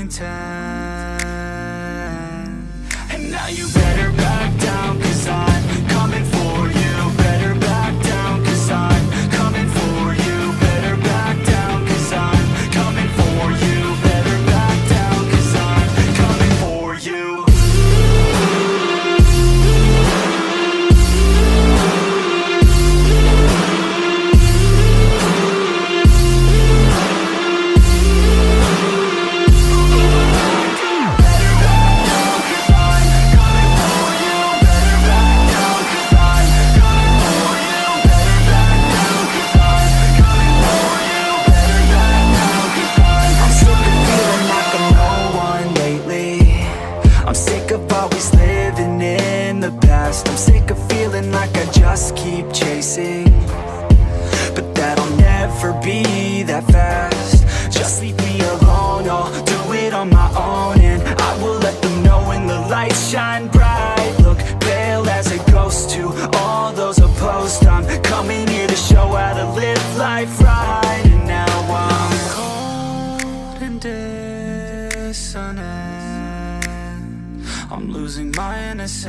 intent And now you better the past. I'm sick of feeling like I just keep chasing. But that'll never be that fast. Just leave me alone, I'll do it on my own And I will let them know when the lights shine bright. Look pale as a ghost to all those opposed. I'm coming here to show how to live life right I'm losing my innocence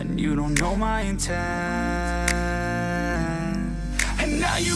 And you don't know my intent. And now you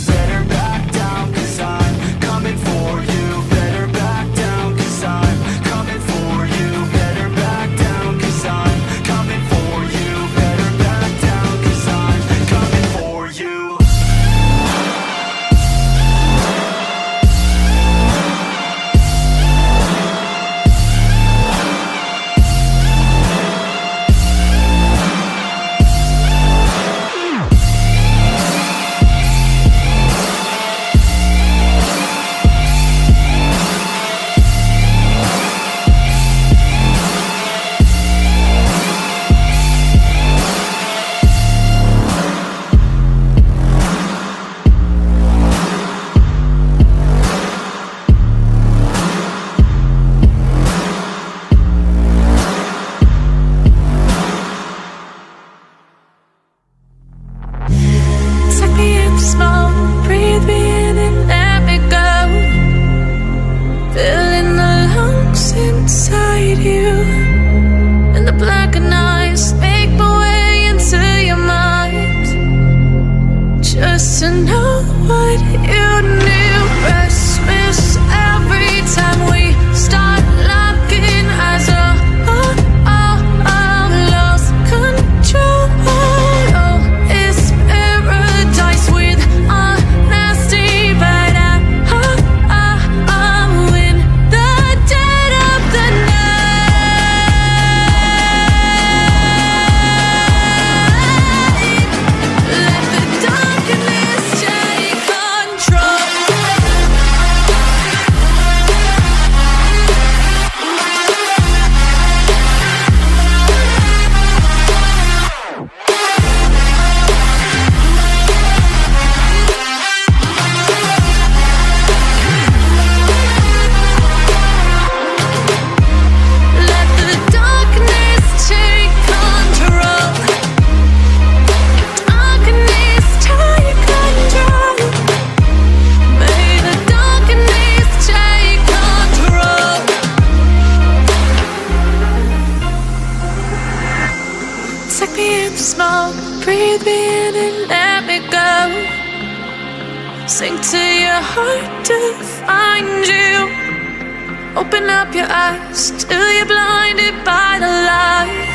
Breathe me in and let me go. Sink to your heart to find you. Open up your eyes till you're blinded by the light.